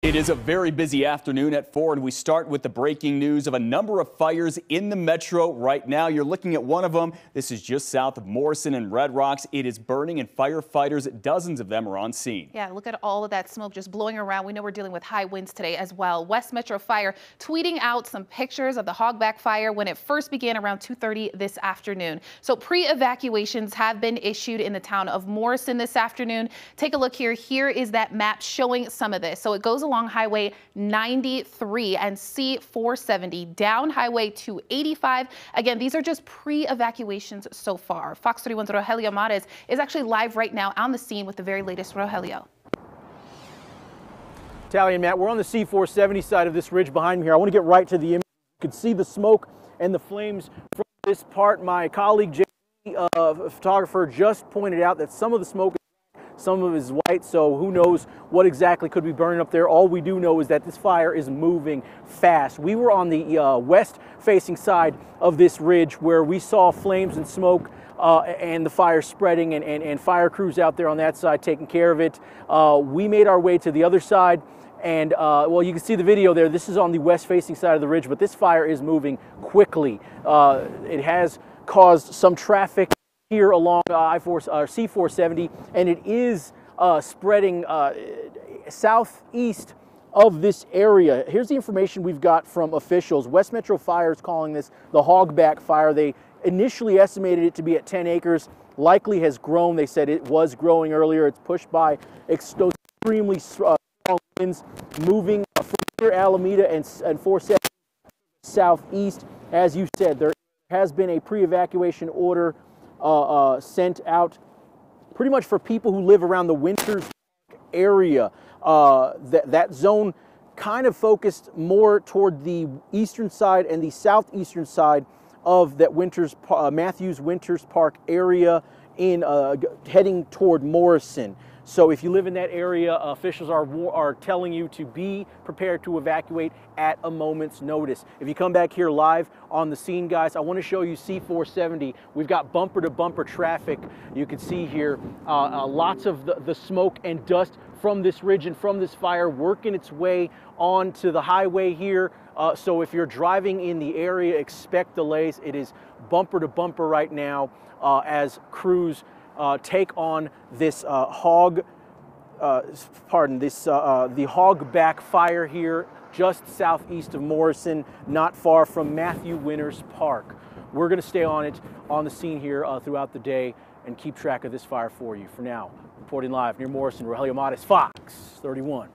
It is a very busy afternoon at 4, And we start with the breaking news of a number of fires in the metro right now. You're looking at one of them. This is just south of Morrison and Red Rocks. It is burning and firefighters, dozens of them are on scene. Yeah, look at all of that smoke just blowing around. We know we're dealing with high winds today as well. West Metro Fire tweeting out some pictures of the hogback fire when it first began around 2.30 this afternoon. So pre-evacuations have been issued in the town of Morrison this afternoon. Take a look here. Here is that map showing some of this. So it goes along Highway 93 and C470 down Highway 285. Again, these are just pre-evacuations so far. Fox 31's Rogelio Mares is actually live right now on the scene with the very latest. Rogelio. Tally and Matt, we're on the C470 side of this ridge behind me here. I want to get right to the image. You can see the smoke and the flames from this part. My colleague, Jay, uh, photographer, just pointed out that some of the smoke some of it is white, so who knows what exactly could be burning up there. All we do know is that this fire is moving fast. We were on the uh, west-facing side of this ridge where we saw flames and smoke uh, and the fire spreading and, and, and, fire crews out there on that side taking care of it. Uh, we made our way to the other side and uh, well, you can see the video there. This is on the west facing side of the ridge, but this fire is moving quickly. Uh, it has caused some traffic here along uh, I-4, uh, C470, and it is uh, spreading uh, southeast of this area. Here's the information we've got from officials. West Metro Fire is calling this the hogback fire. They initially estimated it to be at 10 acres, likely has grown. They said it was growing earlier. It's pushed by extremely uh, strong winds moving from Alameda and, and 470 southeast. As you said, there has been a pre-evacuation order uh, uh, sent out pretty much for people who live around the Winters area. Uh, that, that zone kind of focused more toward the eastern side and the southeastern side of that Winters, uh, Matthews Winters Park area in uh, heading toward Morrison. So if you live in that area, officials are, are telling you to be prepared to evacuate at a moment's notice. If you come back here live on the scene, guys, I want to show you C470. We've got bumper to bumper traffic. You can see here uh, uh, lots of the, the smoke and dust from this ridge and from this fire working its way onto the highway here. Uh, so if you're driving in the area, expect delays. It is bumper to bumper right now uh, as crews uh, take on this uh, hog, uh, pardon, this uh, uh, the hog back fire here just southeast of Morrison, not far from Matthew Winters Park. We're going to stay on it on the scene here uh, throughout the day and keep track of this fire for you. For now, reporting live near Morrison, Rogelio Mares, Fox 31.